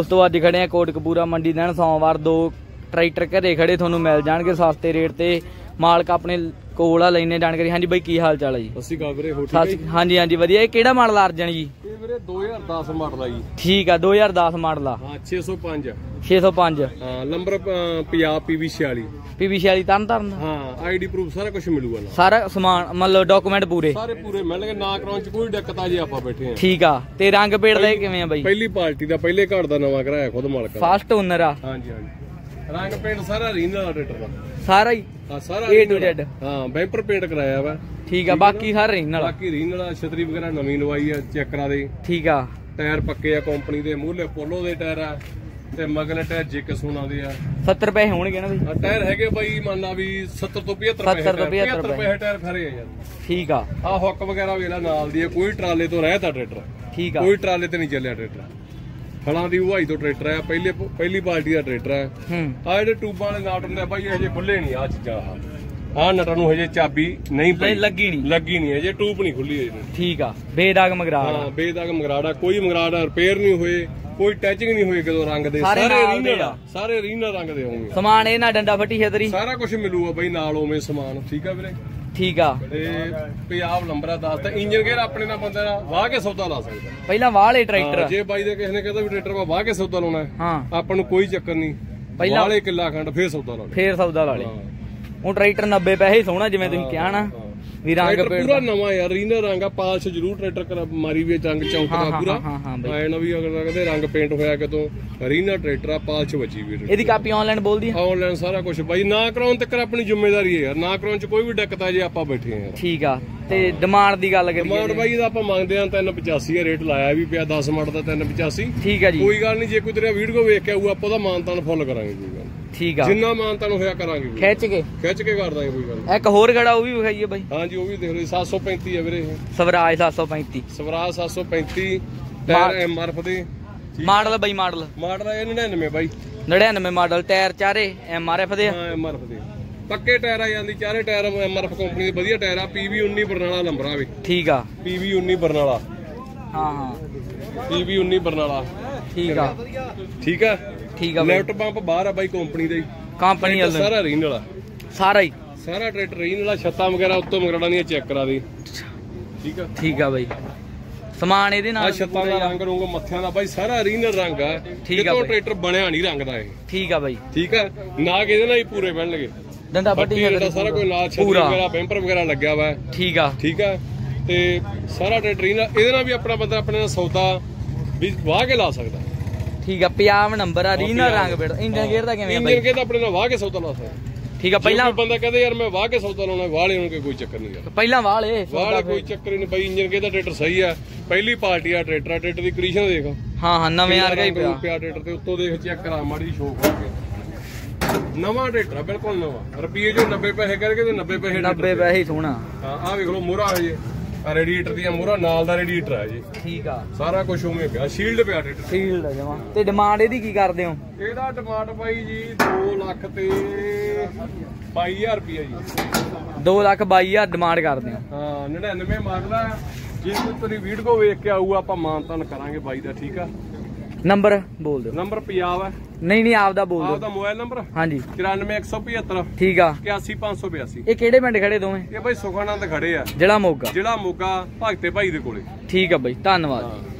ਉਸ ਤੋਂ ਅੱਜ ਖੜੇ ਆ ਕੋਟਕਪੂਰਾ ਮੰਡੀ ਦੇਣ ਸੋਮਵਾਰ ਦੋ ਟਰੈਕਟਰ ਘਰੇ ਖੜੇ, ਤੁਹਾਨੂੰ ਮਿਲ ਜਾਣਗੇ ਸਸਤੇ ਰੇਟ ਤੇ। ਮਾਲਕ ਆਪਣੇ ਕੋਲ ਆ ਲੈਨੇ ਜਾਣਕਾਰੀ ਹਾਂਜੀ ਬਾਈ ਕੀ ਹਾਲ ਚਾਲ ਹੈ ਜੀ? ਅਸੀਂ ਗਾ ਵੀਰੇ ਹੋ ਸ਼੍ਰੀ- ਹਾਂਜੀ ਹਾਂਜੀ ਵਧੀਆ। ਇਹ ਕਿਹੜਾ ਮਾਡਲ ਆ ਅਰਜਨ ਜੀ? ਇਹ ਵੀਰੇ 2010 ਮਾਡਲ ਆ ਜੀ। ਠੀਕ ਆ 2010 ਮਾਡਲ ਆ। ਹਾਂ 605 605 ਹਾਂ number Punjab PV 46 PV 46 Tarn Taran ਹਾਂ ਆਈਡੀ ਪ੍ਰੂਫ ਸਾਰਾ ਕੁਝ ਮਿਲੂਗਾ ਨਾਲ ਸਾਰਾ ਸਮਾਨ ਮਤਲਬ ਡਾਕੂਮੈਂਟ ਪੂਰੇ? ਸਾਰੇ ਪੂਰੇ ਮਿਲਣਗੇ ਨਾ ਕਰਾਉਣ ਚ ਕੋਈ ਦਿੱਕਤ ਆ ਜੇ ਆਪਾਂ ਬੈਠੇ ਆ ਠੀਕ ਆ ਤੇ ਰੰਗ ਪੇੜ ਦਾ ਕਿਵੇਂ ਆ ਬਾਈ? ਪਹਿਲੀ ਪਾਰਟੀ ਦਾ ਪਹਿਲੇ ਘਰ ਦਾ ਨਵਾਂ ਕਰਾਇਆ ਖੁਦ ਮਾਲਕ ਦਾ। ਫਾਸਟ ਓਨਰ ਆ। ਹਾਂਜੀ ਹਾਂਜੀ। ਰੰਗ ਪੇਂਟ ਸਾਰਾ ਰੀਨਲ ਆ ਟਰੈਕਟਰ ਦਾ। ਸਾਰਾ ਹੀ? ਹਾਂ ਸਾਰਾ A to। Z। ਹਾਂ ਬੈਂਪਰ ਪੇਂਟ ਕਰਾਇਆ ਵਾ। ਠੀਕ ਆ ਬਾਕੀ ਸਾਰੇ ਨਾਲ ਬਾਕੀ ਰੀਨਲ ਛਤਰੀ ਵਗੈਰਾ ਨਵੀਂ ਲਵਾਈ ਆ ਚੱਕਰਾਂ ਦੇ। ਠੀਕ ਆ। ਟਾਇਰ ਪੱਕੇ ਆ ਕੰਪਨੀ ਦੇ ਮੂਹਰੇ ਪੋਲੋ ਦੇ ਟਾਇਰ ਆ ਤੇ ਮਗਲੇ ਟਾਇਰ ਜਿੱਕ ਸੋਨਾ ਦੇ ਆ। 70 ਰੁਪਏ ਹੋਣਗੇ ਨਾ ਬਾਈ। ਆ ਟਾਇਰ ਹੈਗੇ ਬਾਈ ਮੰਨ ਲਾ ਵੀ 70 ਤੋਂ 75 70 ਤੋਂ 75 75 ਪੈਸੇ ਟਾਇਰ ਖਰੇ ਆ ਯਾਰ। ਠੀਕ ਆ। ਆ ਹੁੱਕ ਵਗੈਰਾ ਵੇਲਾ ਨਾਲ ਦੀ ਆ ਕੋਈ ਟਰਾਲੇ ਤੋਂ ਰਹਿਤਾ ਟਰੈਕਟਰ। ਠੀਕ ਆ। ਕੋਈ ਟਰਾਲੇ ਤੇ ਨਹੀਂ ਚੱਲਿਆ ਟਰੈਕਟਰ। ਫਲਾਂ ਦੀ ਉਹਾਈ ਤੋਂ ਟਰੈਕਟਰ ਆ ਪਹਿਲੇ ਪਹਿਲੀ ਪਾਰਟੀ ਦਾ ਟਰੈਕਟਰ ਆ ਹੂੰ। ਆ ਜਿਹੜੇ ਟੂਬਾਂ ਵਾਲੇ ਨਾਟ ਹੁੰਦੇ ਬਾਈ ਇਹ ਹਜੇ ਖੁੱਲੇ ਨਹੀਂ ਆ ਚੀਜ਼ਾਂ ਆ ਆ ਨਟਾਂ ਨੂੰ ਹਜੇ ਚਾਬੀ ਨਹੀਂ ਪਈ। ਲੱਗੀ ਨਹੀਂ। ਲੱਗੀ ਨਹੀਂ ਹਜੇ ਟੂਬ ਨਹੀਂ ਖੁੱਲੀ ਹਜੇ। ਠੀਕ ਆ ਬੇਦਾਗ ਮਗਰਾ ਹਾਂ ਬੇਦਾਗ ਮਗਰਾੜਾ ਕੋਈ ਮਗਰਾੜਾ ਰਿਪੇਅਰ ਨਹੀਂ ਹੋਏ। ਕੋਈ ਟੈਚਿੰਗ ਨਹੀਂ ਹੋਈ ਕਦੋਂ ਰੰਗ ਦੇ। ਸਾਰੇ ਨਾਲ ਰੀਨਲ ਆ। ਸਾਰੇ ਰੀਨਲ ਰੰਗ ਦੇ ਹੋਣਗੇ। ਸਮਾਨ ਇਹ ਨਾ ਡੰਡਾ ਫੱਟੀ ਛਤਰੀ। ਸਾਰਾ ਕੁਝ ਮਿਲੂਗਾ ਬਾਈ ਨਾਲ ਉਵੇਂ ਸਮਾਨ ਠੀਕ ਆ ਵੀਰੇ? ਠੀਕ ਆ। ਤੇ ਪੰਜਾਬ ਨੰਬਰ ਆ ਦੱਸ ਤਾਂ ਇੰਜਨ ਗੇਅਰ ਆਪਣੇ ਨਾਲ ਬੰਦਾ ਨਾ ਵਾਹ ਕੇ ਸੌਦਾ ਲਾ ਸਕਦਾ ਪਹਿਲਾਂ ਵਾਲੇ ਹਾਂ, ਟਰੈਕਟਰ ਜੇ ਬਾਈ ਦੇ ਕਿਸੇ ਨੇ ਕਹਿੰਦਾ ਵੀ ਟਰੈਕਟਰ ਵਾਹ ਕੇ ਸੌਦਾ ਲਾਉਣਾ ਹੈ, ਆਪਾਂ ਨੂੰ ਕੋਈ ਚੱਕਰ ਨਹੀਂ। ਪਹਿਲਾਂ- ਵਾਲੇ ਕਿੱਲਾ ਖੰਡ ਫੇਰ ਸੌਦਾ ਲਾਉਣਾ ਫੇਰ ਸੌਦਾ ਲਾ ਲੇ ਹਾਂ। ਉਹ ਟਰੈਕਟਰ 90 ਪੈਸੇ ਸੋਹਣਾ ਜਿਵੇਂ ਤੁਸੀਂ ਕਿਹਾ ਨਾ। ਵੀ ਰੰਗ ਪੂਰਾ ਨਵਾਂ ਯਾਰ ਰੀਨਰ ਰੰਗ ਆ ਪਾਲਸ਼ ਜ਼ਰੂਰ ਟਰੈਕਟਰ ਕਰ ਮਾਰੀ ਵੀ ਹਾਂ, ਚੌਂਕਦਾ ਪੂਰਾ। ਹਾਂ, ਹਾਂ, ਬਈ। ਐ ਨਾ ਵੀ ਅਗਰ ਕਹਿੰਦੇ ਰੰਗ ਪੇਂਟ ਹੋਇਆ ਕਿਤੋਂ ਰੀਨਰ ਟਰੈਕਟਰ ਆ ਪਾਲਸ਼ ਬਚੀ ਵੀ ਇਹਦੀ ਕਾਪੀ ਆਨਲਾਈਨ ਬੋਲਦੀ ਆ? ਆਨਲਾਈਨ ਸਾਰਾ ਕੁਝ ਬਾਈ ਨਾ ਕਰਾਉਣ ਤੱਕ ਆਪਣੀ ਜ਼ਿੰਮੇਵਾਰੀ ਹੈ ਯਾਰ ਨਾ ਕਰਾਉਣ ਚ ਕੋਈ ਵੀ ਦਿੱਕਤ ਆ ਜੇ ਆਪਾਂ ਬੈਠੇ ਆ ਯਾਰ। ਠੀਕ ਆ ਤੇ ਡਿਮਾਂਡ ਦੀ ਗੱਲ ਡਿਮਾਂਡ ਕਰੀਏ ਬਾਈ ਦਾ ਆਪਾਂ ਮੰਗਦੇ ਆ 385 ਆ ਰੇਟ ਲਾਇਆ ਵੀ ਪਿਆ 10 ਮਿੰਟ ਦਾ 385 ਠੀਕ ਆ ਜੀ। ਕੋਈ ਗੱਲ ਨਹੀਂ ਜੇ ਕੋਈ ਤੇਰਾ ਵੀਡੀਓ ਵੇਖ ਕੇ ਆਊ ਆਪਾਂ ਉਹਦਾ ਮਾਨਤਾਨ ਫੁੱਲ ਕਰਾਂਗੇ ਨੀ। ਠੀਕ ਆ। ਜਿੰਨਾ ਮਾਨਤਾਨ ਹੋਇਆ ਕਰਾਂਗੇ। ਖਿੱਚ ਕੇ। ਖਿੱਚ ਕੇ ਕਰ ਦਾਂਗੇ ਕੋਈ ਗੱਲ। ਇੱਕ ਹੋਰ ਗੜਾ ਉਹ ਵੀ ਵਿਖਾਈਏ ਬਾਈ। ਹਾਂਜੀ ਉਹ ਵੀ ਦੇਖ ਲਓ 735 ਹੈ ਵੀਰੇ ਇਹ। ਸਵਰਾਜ 735 ਸਵਰਾਜ 735 ਟਾਇਰ ਐਮਆਰਐਫ ਦੇ। ਮਾਡਲ ਬਾਈ ਮਾਡਲ। ਮਾਡਲ ਹੈ 99 ਬਾਈ। 99 ਮਾਡਲ ਟਾਇਰ ਚਾਰੇ ਐਮਆਰਐਫ ਦੇ ਆ। ਹਾਂ ਐਮਆਰਐਫ ਦੇ। ਪੱਕੇ ਟਾਇਰ ਆ ਜਾਂਦੀ ਚਾਰੇ ਟਾਇਰ ਐਮਆਰਐਫ ਕੰਪਨੀ ਦੇ ਵਧੀਆ ਟਾਇਰ ਆ। ਪੀਵੀ 19 ਬਰਨਾਲਾ ਨੰਬਰ ਆ ਵੀ। ਠੀਕ ਆ। ਪੀਵੀ 19 ਬਰਨਾਲਾ। ਹਾਂ ਹਾਂ। ਪੀਵੀ 19 ਬਰਨਾਲਾ। ਠੀਕ ਆ। ਠੀਕ ਆ? ਠੀਕ ਆ ਬਾਈ। ਲੈਫਟ ਪੰਪ ਬਾਹਰ ਆ ਬਾਈ ਕੰਪਨੀ ਦਾ ਹੀ। ਕੰਪਨੀ ਵਾਲਾ। ਸਾਰਾ ਰੀਨ ਵਾਲਾ। ਸਾਰਾ ਹੀ। ਸਾਰਾ ਟਰੈਕਟਰ ਰੀਨ ਵਾਲਾ ਛੱਤਾਂ ਵਗੈਰਾ ਉੱਤੋਂ ਮਗਰੜਾ ਦੀਆਂ ਚੈੱਕ ਕਰਾ ਦੇ। ਠੀਕ ਆ? ਠੀਕ ਆ ਬਾਈ। ਸਮਾਨ ਇਹਦੇ ਨਾਲ ਛੱਤਾਂ ਦਾ ਰੰਗ ਰੂੰਗ ਮੱਥਿਆਂ ਦਾ ਬਾਈ ਸਾਰਾ ਰੀਨਲ ਰੰਗ ਆ। ਠੀਕ ਆ ਬਾਈ। ਟਰੈਕਟਰ ਬਣਿਆ ਨਹੀਂ ਰੰਗ ਦਾ ਇਹ। ਠੀਕ ਆ ਬਾਈ। ਠੀਕ ਆ? ਨਾ ਕਿ ਇਹਦੇ ਨਾਲ ਹੀ ਪੂਰੇ ਬਣਨਗੇ ਡੰਡਾ ਪੱਟੀ ਜਿਹੜਾ ਸਾਰਾ ਕੋਈ ਨਾਲ ਪੂਰਾ। ਵਗੈਰਾ ਬੈਂਪਰ ਵਗੈਰਾ ਲੱਗਿਆ ਵਾ। ਠੀਕ ਆ। ਠੀਕ ਆ? ਤੇ ਸਾਰਾ ਟਰੈਕਟਰ ਇਹਦੇ ਨਾਲ ਵੀ ਆਪਣਾ ਬੰਦਾ ਆਪਣੇ ਨਾਲ ਸੌਦਾ ਵੀ ਵਾਹ ਕੇ ਲਾ ਸਕਦਾ। ਠੀਕ ਆ 50 ਨੰਬਰ ਆ ਰੀਨਾ ਰੰਗ ਪੇੜ ਇੰਜਨ ਗੇਅਰ ਦਾ ਕਿਵੇਂ ਆ ਇੰਜਨ ਬਾਈ? ਕੇ ਤਾਂ ਆਪਣੇ ਨਾਲ ਵਾਹ ਕੇ ਸੌਦਾ ਲਾ ਸਕਦਾ ਠੀਕ ਆ ਪਹਿਲਾਂ ਬੰਦਾ ਕਹਿੰਦਾ ਯਾਰ ਮੈਂ ਵਾਹ ਕੇ ਸੌਦਾ ਲਾਉਣਾ ਲੈਣ ਕੇ ਕੋਈ ਚੱਕਰ ਨਹੀਂ ਯਾਰ। ਪਹਿਲਾਂ ਵਾਲੇ ਵਾਹ ਕੋਈ ਚੱਕਰ ਹੀ ਨਹੀਂ ਬਾਈ ਇੰਜਨ ਕੇ ਦਾ ਟਰੈਕਟਰ ਸਹੀ ਆ। ਪਹਿਲੀ ਪਾਰਟੀ ਆ ਟਰੈਕਟਰ ਆ, ਟਰੈਕਟਰ ਦੀ ਕੰਡੀਸ਼ਨ ਦੇਖ। ਹਾਂ ਹਾਂ ਨਵੇਂ ਆ ਗਿਆ ਹੀ ਪਿਆ। ਪਿਆ ਟਰੈਕਟਰ ਤੇ ਉੱਤੋਂ ਦੇਖ ਚੈੱਕ ਕਰਾ ਮਾੜੀ ਸ਼ੋਕ ਕਰਕੇ ਨਵਾਂ ਟਰੈਕਟਰ ਆ ਬਿਲਕੁਲ ਨਵਾਂ। ਰੁਪਈਏ ਜੋ 90 ਪੈਸੇ ਕਰਕੇ ਤੇ 90 ਪੈਸੇ 90 ਪੈਸੇ ਹੀ ਸੋਹਣਾ। ਹਾਂ ਆਹ ਵੇਖ ਲਓ ਮੋਹਰਾ ਹੈ ਆ ਰੇਡੀਏਟਰ ਦੀਆਂ ਮੋਹਰਾ ਨਾਲ ਦਾ ਰੇਡੀਏਟਰ ਆ ਜੀ। ਠੀਕ ਆ। ਸਾਰਾ ਕੁਝ ਉਵੇਂ ਪਿਆ ਸ਼ੀਲਡ ਪਿਆ ਟਰੈਕਟਰ ਫੀਲਡ ਆ ਜਮਾ। ਤੇ ਡਿਮਾਂਡ ਇਹਦੀ ਕੀ ਕਰਦੇ ਹੋ? ਇਹਦਾ ਡਿਮਾਂਡ ਪਾਈ ਜੀ 2 ਲੱਖ ਤੇ 22000 ਰੁਪਈਆ ਜੀ। 2 ਲੱਖ 22000 ਡਿਮਾਂਡ ਕਰਦੇ ਹੋ। ਹਾਂ 99 ਮਾਡਲ ਆ ਜੇ ਕੋਈ ਤੇਰੀ ਵੀਡੀਓ ਵੇਖ ਕੇ ਆਊ ਆਪਾਂ ਮਾਨਤਾਨ ਕਰਾਂਗੇ ਬਾਈ ਦਾ ਠੀਕ ਆ? ਨੰਬਰ ਬੋਲ ਦਿਓ। ਨੰਬਰ ਪੰਜਾਬ ਹੈ। ਨਹੀਂ ਨਹੀਂ ਆਪਦਾ ਬੋਲ ਦਿਓ। ਆਪਦਾ ਮੋਬਾਈਲ ਨੰਬਰ? ਹਾਂਜੀ। 94175 ਠੀਕ ਆ। 81582 ਇਹ ਕਿਹੜੇ ਪਿੰਡ ਖੜੇ ਦੋਵੇਂ? ਇਹ ਬਾਈ ਸੁਖਾਨੰਦ ਖੜੇ ਆ। ਜਿਹੜਾ ਮੋਗਾ। ਜਿਹੜਾ ਮੋਗਾ ਭਗਤੇ ਭਾਈ ਦੇ ਕੋਲੇ। ਠੀਕ ਆ ਬਾਈ ਧੰਨਵਾਦ।